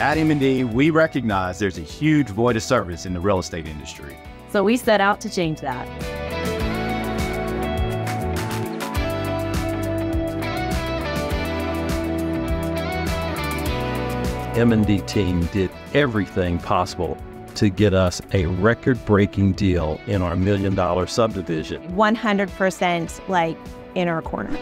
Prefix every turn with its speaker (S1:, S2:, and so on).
S1: At M&D, we recognize there's a huge void of service in the real estate industry.
S2: So we set out to change that.
S3: M&D team did everything possible to get us a record-breaking deal in our million dollar subdivision.
S4: 100% like in our corner.